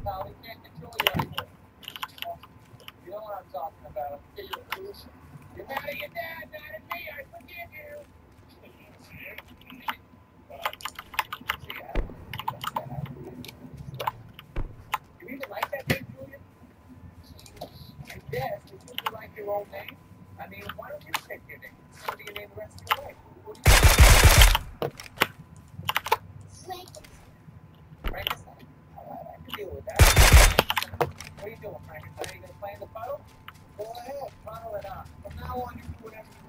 you. You know what I'm talking about. You're mad at your dad, mad at me. I forgive you. You even like that name. Would you like your name? I mean, why don't you pick your name? To be your name the rest of your life. What do you Frank. Frankenstein? All right, I can deal with that. What are you doing, Frankenstein? Are you to play in the puddle? Go ahead, puddle it up. From now on, you do whatever you